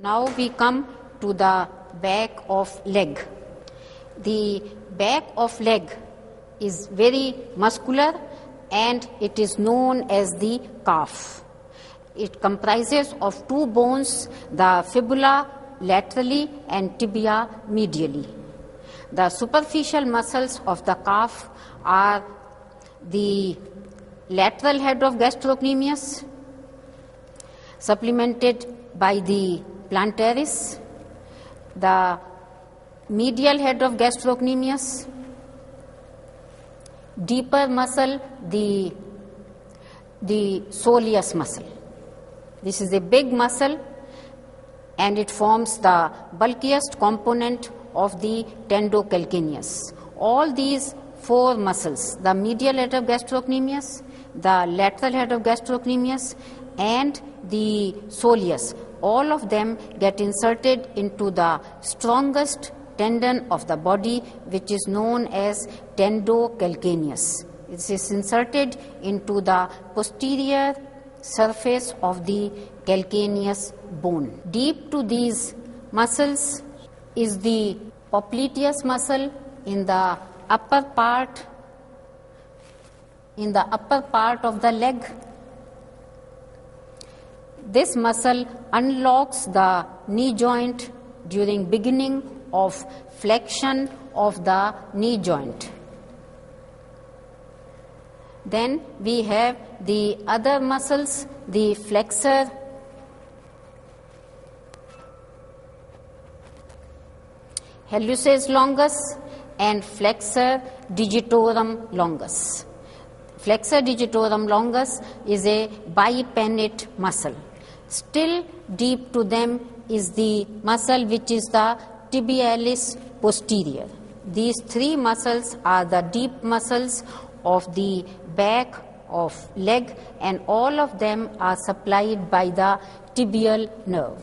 Now we come to the back of leg. The back of leg is very muscular and it is known as the calf. It comprises of two bones, the fibula laterally and tibia medially. The superficial muscles of the calf are the lateral head of gastrocnemius, supplemented by the plantaris, the medial head of gastrocnemius, deeper muscle, the, the soleus muscle. This is a big muscle and it forms the bulkiest component of the tendocalcaneus. All these four muscles, the medial head of gastrocnemius, the lateral head of gastrocnemius, and the soleus, all of them get inserted into the strongest tendon of the body, which is known as tendocalcaneus. It is inserted into the posterior surface of the calcaneus bone. Deep to these muscles is the popliteus muscle in the upper part in the upper part of the leg this muscle unlocks the knee joint during beginning of flexion of the knee joint then we have the other muscles, the flexor, hallucis longus and flexor digitorum longus. Flexor digitorum longus is a bipennate muscle. Still deep to them is the muscle which is the tibialis posterior. These three muscles are the deep muscles of the back of leg and all of them are supplied by the tibial nerve.